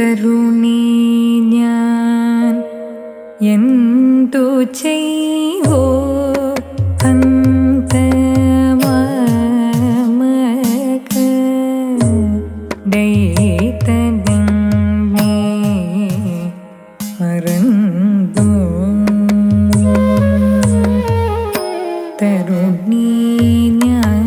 കരുണേ ഞാൻ. എന്തോ ചെയ്യോ തരുണീ ഞാൻ.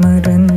മറന്നു